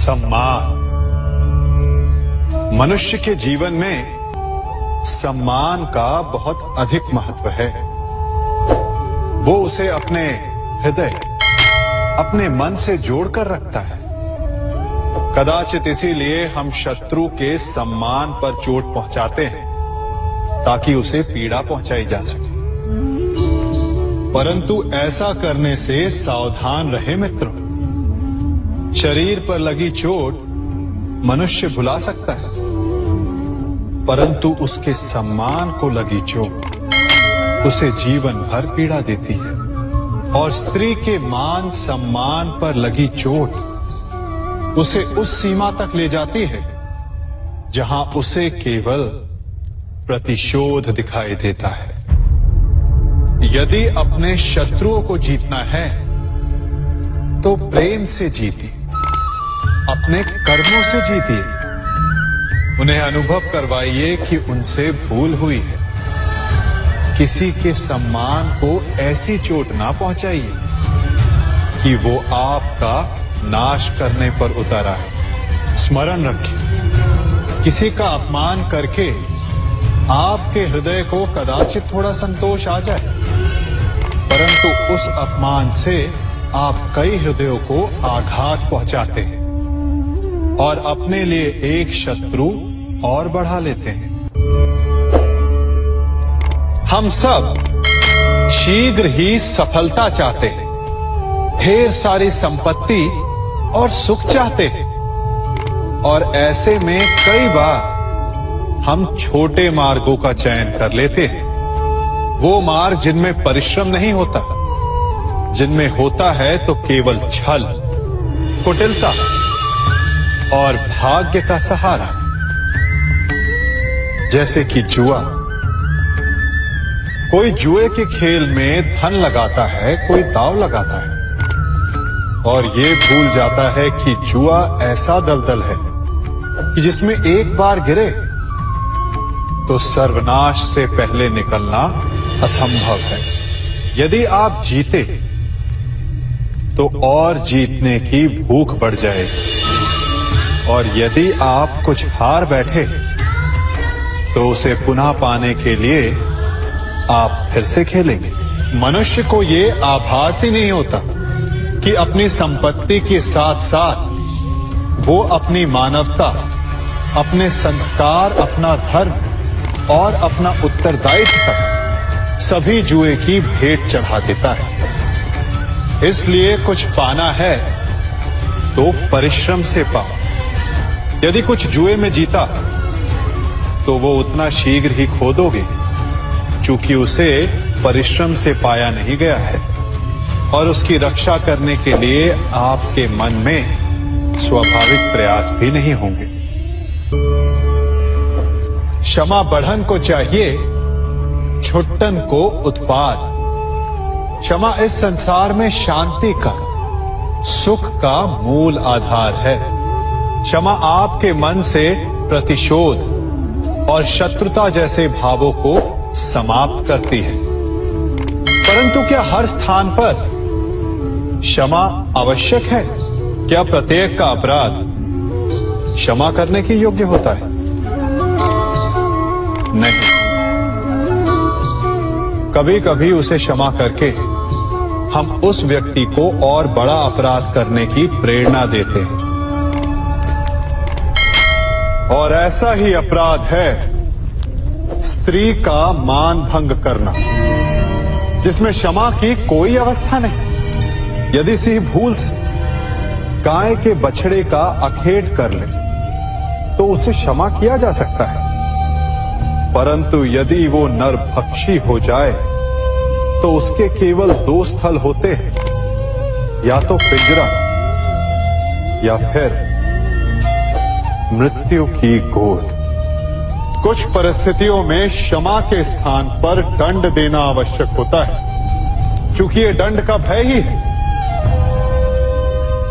सम्मान। मनुष्य के जीवन में सम्मान का बहुत अधिक महत्व है। वो उसे अपने हृदय, अपने मन से जोड़कर रखता है। कदाचित इसीलिए हम शत्रु के सम्मान पर चोट पहुंचाते हैं, ताकि उसे पीड़ा पहुंचाई जा सके। परंतु ऐसा करने से सावधान रहे मित्रों। शरीर पर लगी चोट मनुष्य भुला सकता है, परंतु उसके सम्मान को लगी चोट उसे जीवन भर पीड़ा देती है। और स्त्री के मान सम्मान पर लगी चोट उसे उस सीमा तक ले जाती है जहाँ उसे केवल प्रतिशोध दिखाई देता है। यदि अपने शत्रुओं को जीतना है तो प्रेम से जीतिए अपने कर्मों से जीतिए उन्हें अनुभव करवाइए कि उनसे भूल हुई है। किसी के सम्मान को ऐसी चोट ना पहुंचाइए कि वो आपका नाश करने पर उतरा है। स्मरण रखिए किसी का अपमान करके आपके हृदय को कदाचित थोड़ा संतोष आ जाए। परंतु उस अपमान से आप कई हृदयों को आघात पहुंचाते हैं। और अपने लिए एक शत्रु और बढ़ा लेते हैं। हम सब शीघ्र ही सफलता चाहते हैं। ढेर सारी संपत्ति और सुख चाहते हैं। और ऐसे में कई बार हम छोटे मार्गों का चयन कर लेते हैं। वो मार्ग जिनमें परिश्रम नहीं होता, जिनमें होता है तो केवल छल, कुटिलता। और भाग्य का सहारा। जैसे कि जुआ। कोई जुए के खेल में धन लगाता है, कोई दाव लगाता है। और ये भूल जाता है कि जुआ ऐसा दलदल है कि जिसमें एक बार गिरे तो सर्वनाश से पहले निकलना असंभव है। यदि आप जीते तो और जीतने की भूख बढ़ जाएगी। और यदि आप कुछ हार बैठे तो उसे पुनः पाने के लिए आप फिर से खेलेंगे। मनुष्य को ये आभास ही नहीं होता कि अपनी संपत्ति के साथ साथ वो अपनी मानवता, अपने संस्कार, अपना धर्म और अपना उत्तरदायित्व सभी जुए की भेंट चढ़ा देता है। इसलिए कुछ पाना है तो परिश्रम से पाओ। यदि कुछ जुए में जीता तो वो उतना शीघ्र ही खो दोगे, चूँकि उसे परिश्रम से पाया नहीं गया है, और उसकी रक्षा करने के लिए आपके मन में स्वाभाविक प्रयास भी नहीं होंगे। क्षमा बढ़न को चाहिए, छुट्टन को उत्पाद। क्षमा इस संसार में शांति का, सुख का मूल आधार है। क्षमा आपके मन से प्रतिशोध और शत्रुता जैसे भावों को समाप्त करती है। परंतु क्या हर स्थान पर क्षमा आवश्यक है? क्या प्रत्येक का अपराध क्षमा करने के योग्य होता है? नहीं। कभी कभी उसे क्षमा करके हम उस व्यक्ति को और बड़ा अपराध करने की प्रेरणा देते हैं। और ऐसा ही अपराध है स्त्री का मान भंग करना, जिसमें क्षमा की कोई अवस्था नहीं। यदि सिंह भूल से गाय के बछड़े का अखेट कर ले तो उसे क्षमा किया जा सकता है। परंतु यदि वो नरभक्षी हो जाए तो उसके केवल दो स्थल होते हैं, या तो पिंजरा या फिर मृत्यु की गोद। कुछ परिस्थितियों में क्षमा के स्थान पर दंड देना आवश्यक होता है, क्योंकि ये दंड का भय ही है।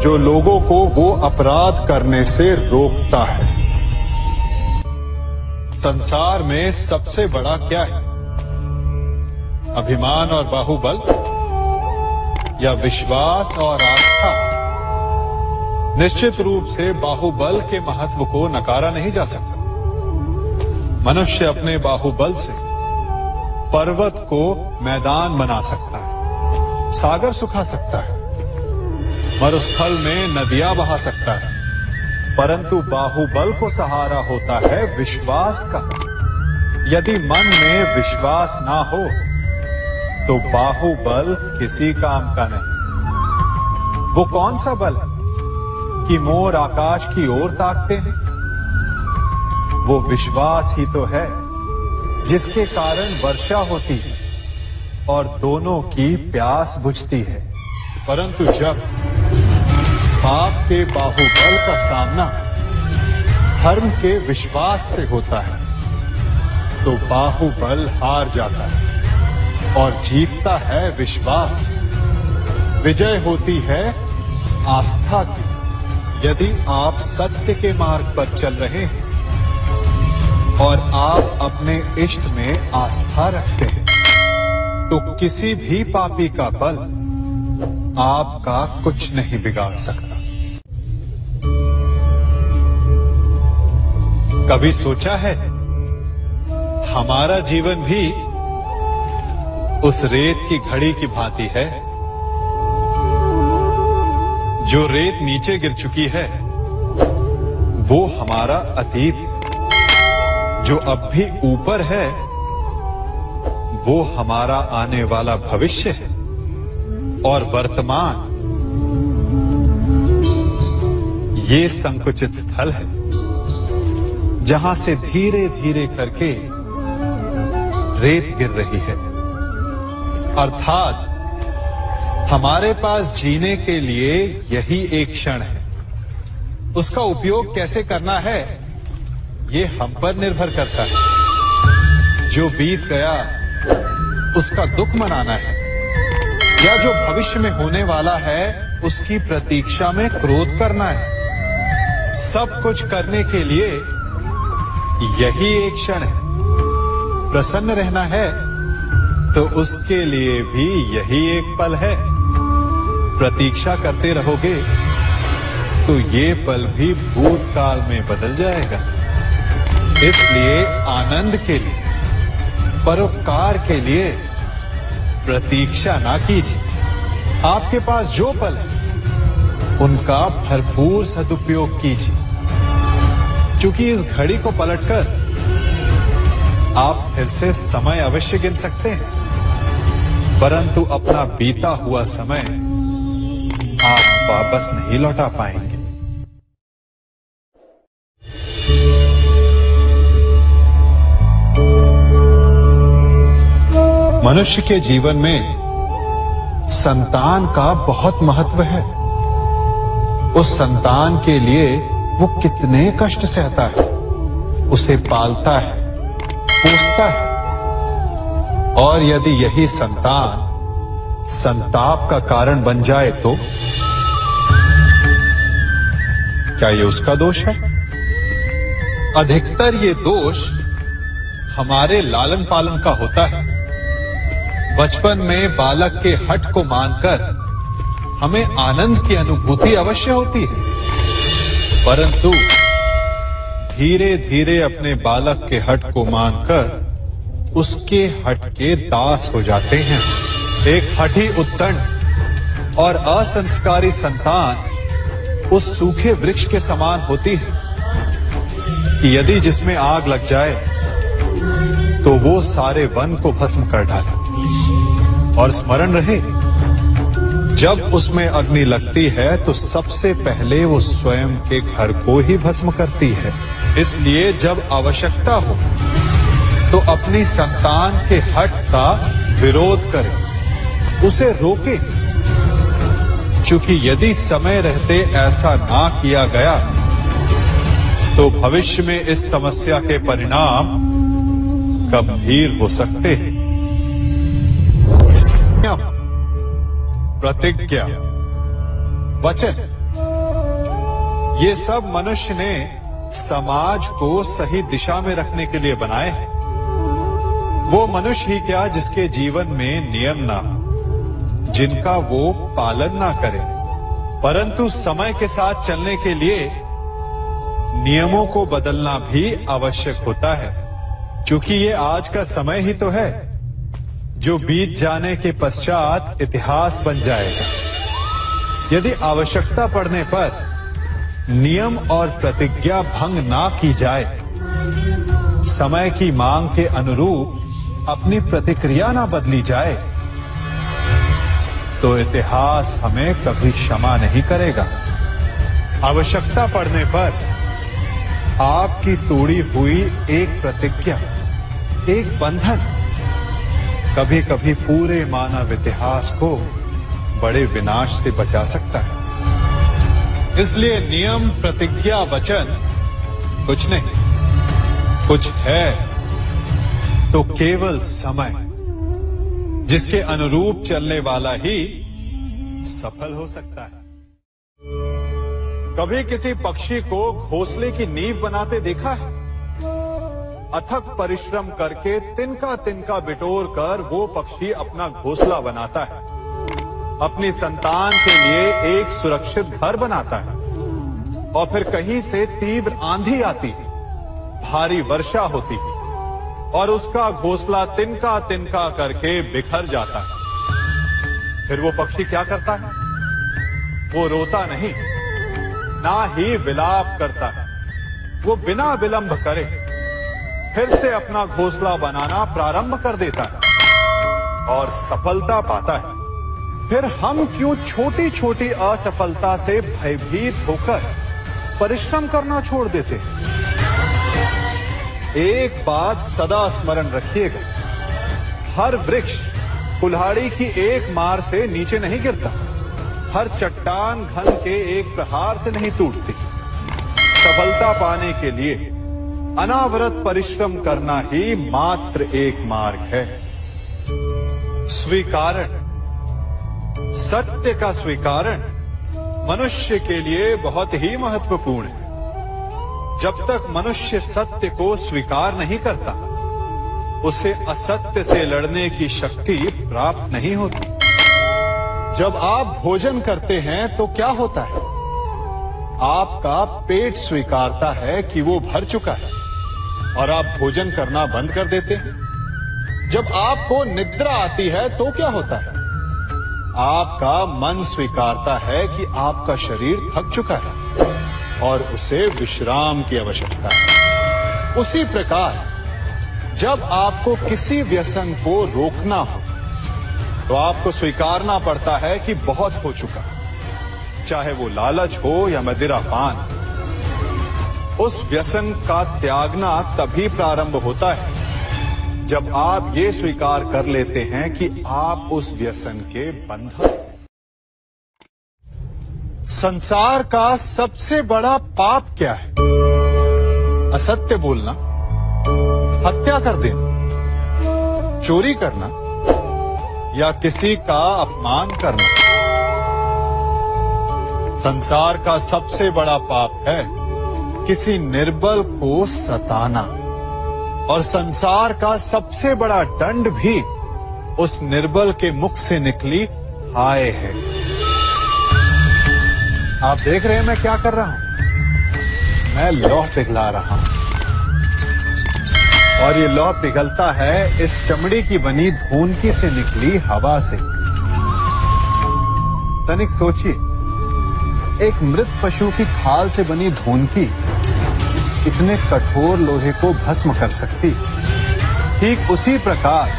जो लोगों को वो अपराध करने से रोकता है। संसार में सबसे बड़ा क्या है? अभिमान और बाहुबल या विश्वास और आस्था? निश्चित रूप से बाहुबल के महत्व को नकारा नहीं जा सकता। मनुष्य अपने बाहुबल से पर्वत को मैदान बना सकता है, सागर सुखा सकता है, मरुस्थल में नदियाँ बहा सकता है, परंतु बाहुबल को सहारा होता है विश्वास का। यदि मन में विश्वास ना हो तो बाहुबल किसी काम का नहीं। वो कौन सा बल है? कि मोर आकाश की ओर ताकते हैं। वो विश्वास ही तो है, जिसके कारण वर्षा होती है और दोनों की प्यास बुझती है। परंतु जब पाप के बाहुबल का सामना धर्म के विश्वास से होता है तो बाहुबल हार जाता है और जीतता है विश्वास। विजय होती है आस्था की। यदि आप सत्य के मार्ग पर चल रहे हैं और आप अपने इष्ट में आस्था रखते हैं तो किसी भी पापी का बल आपका कुछ नहीं बिगाड़ सकता। कभी सोचा है, हमारा जीवन भी उस रेत की घड़ी की भांति है? जो रेत नीचे गिर चुकी है, वो हमारा अतीत। जो अब भी ऊपर है, वो हमारा आने वाला भविष्य है और वर्तमान। ये संकुचित स्थल है, जहाँ से धीरे धीरे करके रेत गिर रही है। अर्थात हमारे पास जीने के लिए यही एक क्षण है। उसका उपयोग कैसे करना है, ये हम पर निर्भर करता है। जो बीत गया, उसका दुख मनाना है। या जो भविष्य में होने वाला है, उसकी प्रतीक्षा में क्रोध करना है। सब कुछ करने के लिए यही एक क्षण है। प्रसन्न रहना है तो उसके लिए भी यही एक पल है। प्रतीक्षा करते रहोगे तो ये पल भी भूतकाल में बदल जाएगा। इसलिए आनंद के लिए, परोपकार के लिए प्रतीक्षा ना कीजिए। आपके पास जो पल है, उनका भरपूर सदुपयोग कीजिए। क्योंकि इस घड़ी को पलटकर आप फिर से समय अवश्य गिन सकते हैं। परंतु अपना बीता हुआ समय वापस नहीं लौटा पाएँगे। मनुष्य के जीवन में संतान का बहुत महत्व है। उस संतान के लिए वो कितने कष्ट सहता है, उसे पालता है, पोसता है। और यदि यही संतान संताप का कारण बन जाए तो क्या ये उसका दोष है? अधिकतर ये दोष हमारे लालन पालन का होता है। बचपन में बालक के हट को मानकर हमें आनंद की अनुभूति अवश्य होती है। परंतु धीरे धीरे अपने बालक के हट को मानकर उसके हट के दास हो जाते हैं। एक हठी उत्तंड और असंस्कारी संतान उस सूखे वृक्ष के समान होती है कि यदि जिसमें आग लग जाए तो वो सारे वन को भस्म कर डाले और स्मरण रहे, जब उसमें अग्नि लगती है तो सबसे पहले वो स्वयं के घर को ही भस्म करती है। इसलिए जब आवश्यकता हो तो अपनी संतान के हट का विरोध करें, उसे रोके। क्योंकि यदि समय रहते ऐसा ना किया गया तो भविष्य में इस समस्या के परिणाम गंभीर हो सकते हैं। प्रतिज्ञा, वचन, ये सब मनुष्य ने समाज को सही दिशा में रखने के लिए बनाए हैं। वो मनुष्य ही क्या जिसके जीवन में नियम ना हो। जिनका वो पालन ना करे। परंतु समय के साथ चलने के लिए नियमों को बदलना भी आवश्यक होता है, क्योंकि ये आज का समय ही तो है, जो बीत जाने के पश्चात इतिहास बन जाएगा। यदि आवश्यकता पड़ने पर नियम और प्रतिज्ञा भंग ना की जाए, समय की मांग के अनुरूप अपनी प्रतिक्रिया ना बदली जाए तो इतिहास हमें कभी क्षमा नहीं करेगा। आवश्यकता पड़ने पर आपकी तोड़ी हुई एक प्रतिज्ञा, एक बंधन कभी कभी पूरे मानव इतिहास को बड़े विनाश से बचा सकता है। इसलिए नियम, प्रतिज्ञा, वचन कुछ नहीं, कुछ है। तो केवल समय। जिसके अनुरूप चलने वाला ही सफल हो सकता है। कभी किसी पक्षी को घोंसले की नींव बनाते देखा है? अथक परिश्रम करके तिनका तिनका बिटोर कर वो पक्षी अपना घोंसला बनाता है। अपनी संतान के लिए एक सुरक्षित घर बनाता है। और फिर कहीं से तीव्र आंधी आती है। भारी वर्षा होती है। और उसका घोंसला तिनका तिनका करके बिखर जाता है। फिर वो पक्षी क्या करता है? वो रोता नहीं ना ही विलाप करता है। वो बिना विलंब करे फिर से अपना घोंसला बनाना प्रारंभ कर देता है और सफलता पाता है। फिर हम क्यों छोटी छोटी असफलता से भयभीत होकर परिश्रम करना छोड़ देते हैं? एक बात सदा स्मरण रखिएगा। हर वृक्ष कुल्हाड़ी की एक मार से नीचे नहीं गिरता। हर चट्टान घन के एक प्रहार से नहीं टूटती। सफलता पाने के लिए अनावरत परिश्रम करना ही मात्र एक मार्ग है। स्वीकारण। सत्य का स्वीकारण मनुष्य के लिए बहुत ही महत्वपूर्ण है। जब तक मनुष्य सत्य को स्वीकार नहीं करता, उसे असत्य से लड़ने की शक्ति प्राप्त नहीं होती। जब आप भोजन करते हैं तो क्या होता है? आपका पेट स्वीकारता है कि वो भर चुका है, और आप भोजन करना बंद कर देते हैं। जब आपको निद्रा आती है तो क्या होता है? आपका मन स्वीकारता है कि आपका शरीर थक चुका है। और उसे विश्राम की आवश्यकता है। उसी प्रकार, जब आपको किसी व्यसन को रोकना हो तो आपको स्वीकारना पड़ता है कि बहुत हो चुका चाहे वो लालच हो या मदिरा पान उस व्यसन का त्यागना तभी प्रारंभ होता है, जब आप ये स्वीकार कर लेते हैं कि आप उस व्यसन के बंधन संसार का सबसे बड़ा पाप क्या है? असत्य बोलना, हत्या कर देना, चोरी करना, या किसी का अपमान करना? संसार का सबसे बड़ा पाप है किसी निर्बल को सताना। और संसार का सबसे बड़ा दंड भी उस निर्बल के मुख से निकली हाय है। आप देख रहे हैं मैं क्या कर रहा हूँ? मैं लौह पिघला रहा हूँ। और ये लौह पिघलता है, इस चमड़ी की बनी धूनकी से निकली हवा से। तनिक सोचिए, एक मृत पशु की खाल से बनी धूनकी इतने कठोर लोहे को भस्म कर सकती। ठीक उसी प्रकार,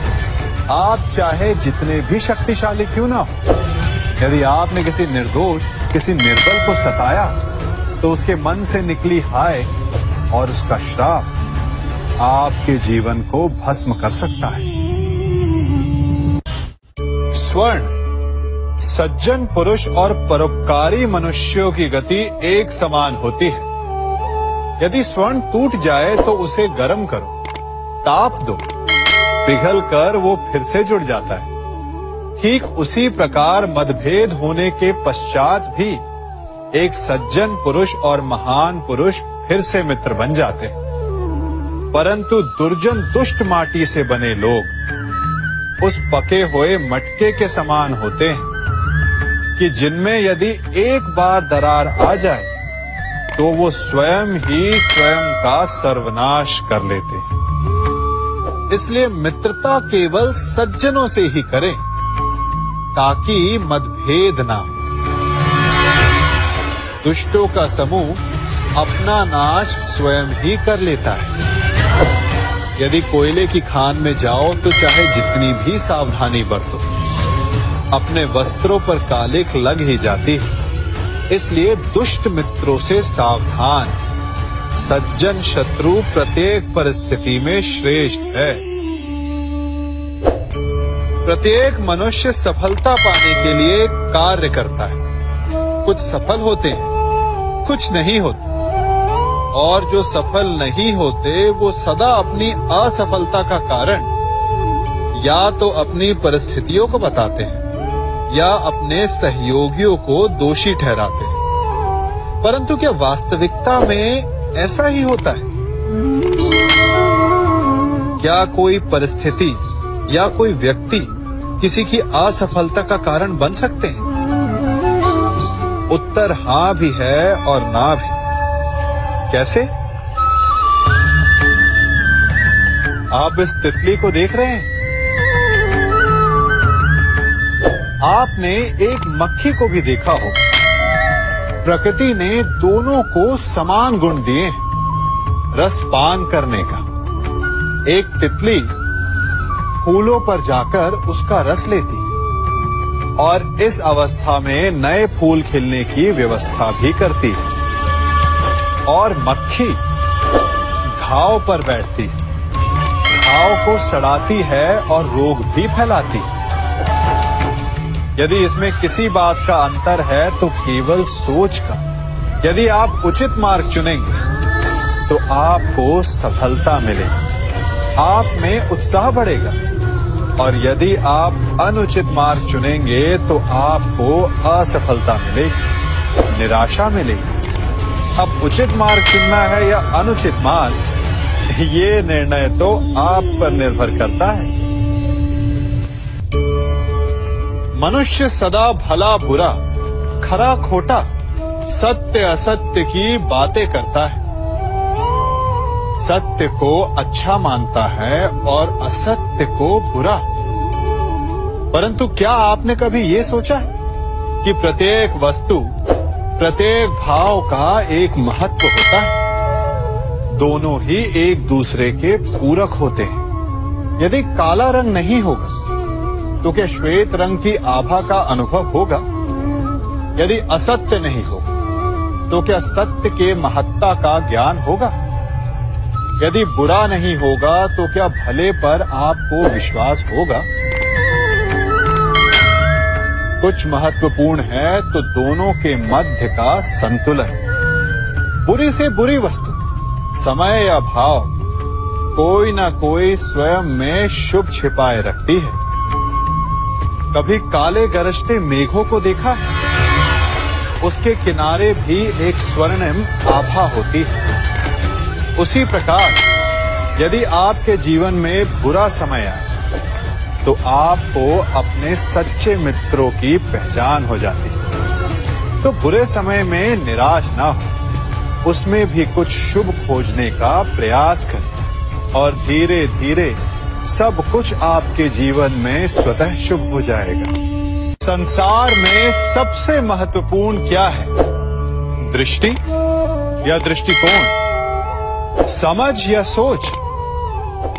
आप चाहे जितने भी शक्तिशाली क्यों ना हो यदि आपने किसी निर्दोष, किसी निर्बल को सताया तो उसके मन से निकली हाय और उसका श्राप आपके जीवन को भस्म कर सकता है। स्वर्ण, सज्जन पुरुष और परोपकारी मनुष्यों की गति एक समान होती है। यदि स्वर्ण टूट जाए तो उसे गर्म करो, ताप दो, पिघल कर वो फिर से जुड़ जाता है। ठीक उसी प्रकार मतभेद होने के पश्चात भी एक सज्जन पुरुष और महान पुरुष फिर से मित्र बन जाते हैं। परंतु दुर्जन दुष्ट माटी से बने लोग उस पके हुए मटके के समान होते हैं कि जिनमें यदि एक बार दरार आ जाए तो वो स्वयं ही स्वयं का सर्वनाश कर लेते हैं। इसलिए मित्रता केवल सज्जनों से ही करें। ताकि मतभेद ना हो। दुष्टों का समूह अपना नाश स्वयं ही कर लेता है। यदि कोयले की खान में जाओ तो चाहे जितनी भी सावधानी बरतो। अपने वस्त्रों पर कालिख लग ही जाती है। इसलिए दुष्ट मित्रों से सावधान। सज्जन शत्रु प्रत्येक परिस्थिति में श्रेष्ठ है। प्रत्येक मनुष्य सफलता पाने के लिए कार्य करता है। कुछ सफल होते हैं, कुछ नहीं होते। और जो सफल नहीं होते, वो सदा अपनी असफलता का कारण या तो अपनी परिस्थितियों को बताते हैं या अपने सहयोगियों को दोषी ठहराते हैं। परंतु क्या वास्तविकता में ऐसा ही होता है? क्या कोई परिस्थिति या कोई व्यक्ति किसी की असफलता का कारण बन सकते हैं। उत्तर हाँ भी है और ना भी। कैसे? आप इस तितली को देख रहे हैं? आपने एक मक्खी को भी देखा हो। प्रकृति ने दोनों को समान गुण दिए रस पान करने का। एक तितली फूलों पर जाकर उसका रस लेती। और इस अवस्था में नए फूल खिलने की व्यवस्था भी करती। और मक्खी घाव पर बैठती। घाव को सड़ाती है और रोग भी फैलाती। यदि इसमें किसी बात का अंतर है तो केवल सोच का। यदि आप उचित मार्ग चुनेंगे तो आपको सफलता मिलेगी। आप में उत्साह बढ़ेगा। और यदि आप अनुचित मार्ग चुनेंगे तो आपको असफलता मिलेगी, निराशा मिलेगी। अब उचित मार्ग चुनना है या अनुचित मार्ग, ये निर्णय तो आप पर निर्भर करता है। मनुष्य सदा भला बुरा, खरा खोटा, सत्य असत्य की बातें करता है। सत्य को अच्छा मानता है और असत्य को बुरा। परंतु क्या आपने कभी ये सोचा है कि प्रत्येक वस्तु, प्रत्येक भाव का एक महत्व होता है? दोनों ही एक दूसरे के पूरक होते हैं। यदि काला रंग नहीं होगा तो क्या श्वेत रंग की आभा का अनुभव होगा? यदि असत्य नहीं होगा तो क्या सत्य के महत्ता का ज्ञान होगा? यदि बुरा नहीं होगा तो क्या भले पर आपको विश्वास होगा? कुछ महत्वपूर्ण है तो दोनों के मध्य का संतुलन। बुरी से बुरी वस्तु, समय या भाव, कोई ना कोई स्वयं में शुभ छिपाए रखती है। कभी काले गरजते मेघों को देखा है? उसके किनारे भी एक स्वर्णिम आभा होती है। उसी प्रकार, यदि आपके जीवन में बुरा समय आए तो आपको अपने सच्चे मित्रों की पहचान हो जाती है। तो बुरे समय में निराश ना हो। उसमें भी कुछ शुभ खोजने का प्रयास करें और धीरे धीरे सब कुछ आपके जीवन में स्वतः शुभ हो जाएगा। संसार में सबसे महत्वपूर्ण क्या है? दृष्टि या दृष्टिकोण? समझ या सोच?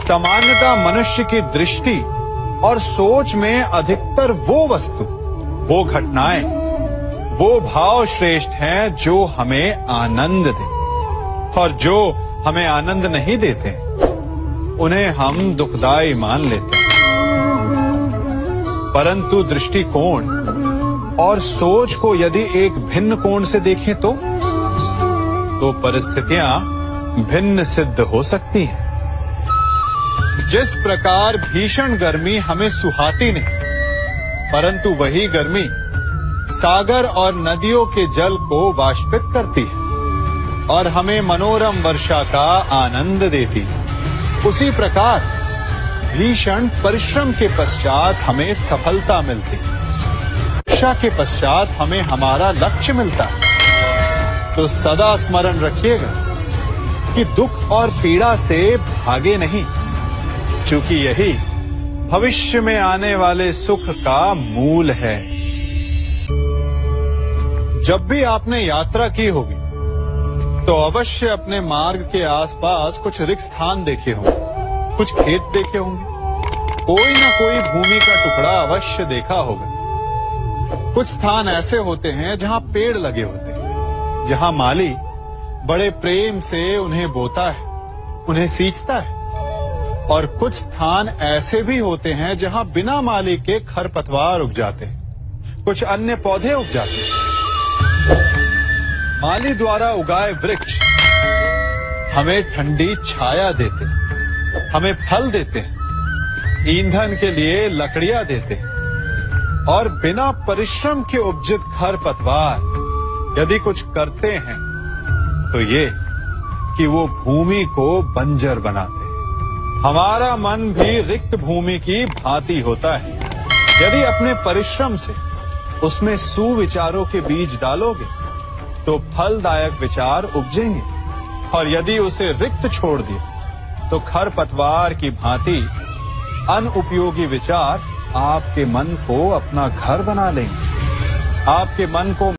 सामान्यता मनुष्य की दृष्टि और सोच में अधिकतर वो वस्तु, वो घटनाएँ, वो भाव श्रेष्ठ हैं जो हमें आनंद दे और जो हमें आनंद नहीं देते। उन्हें हम दुखदायी मान लेते परंतु दृष्टिकोण और सोच को यदि एक भिन्न कोण से देखें तो तो परिस्थितियाँ भिन्न सिद्ध हो सकती हैं। जिस प्रकार भीषण गर्मी हमें सुहाती नहीं, परंतु वही गर्मी सागर और नदियों के जल को वाष्पित करती है और हमें मनोरम वर्षा का आनंद देती है। उसी प्रकार भीषण परिश्रम के पश्चात हमें सफलता मिलती तपस्या के पश्चात हमें हमारा लक्ष्य मिलता है। तो सदा स्मरण रखिएगा कि दुख और पीड़ा से भागे नहीं। क्योंकि यही भविष्य में आने वाले सुख का मूल है। जब भी आपने यात्रा की होगी तो अवश्य अपने मार्ग के आसपास कुछ रिक्त स्थान देखे होंगे। कुछ खेत देखे होंगे। कोई ना कोई भूमि का टुकड़ा अवश्य देखा होगा। कुछ स्थान ऐसे होते हैं जहाँ पेड़ लगे होते हैं, जहाँ माली बड़े प्रेम से उन्हें बोता है, उन्हें सींचता है। और कुछ स्थान ऐसे भी होते हैं जहाँ बिना माली के खरपतवार उग जाते हैं, कुछ अन्य पौधे उग जाते हैं। माली द्वारा उगाए वृक्ष हमें ठंडी छाया देते हमें फल देते ईंधन के लिए लकड़ियाँ देते और बिना परिश्रम के उपजित खरपतवार यदि कुछ करते हैं तो ये कि वो भूमि को बंजर बनाते हमारा मन भी रिक्त भूमि की भांति होता है। यदि अपने परिश्रम से उसमें सुविचारों के बीज डालोगे तो फलदायक विचार उपजेंगे। और यदि उसे रिक्त छोड़ दिया तो खरपतवार की भांति अनुपयोगी विचार आपके मन को अपना घर बना लेंगे। आपके मन को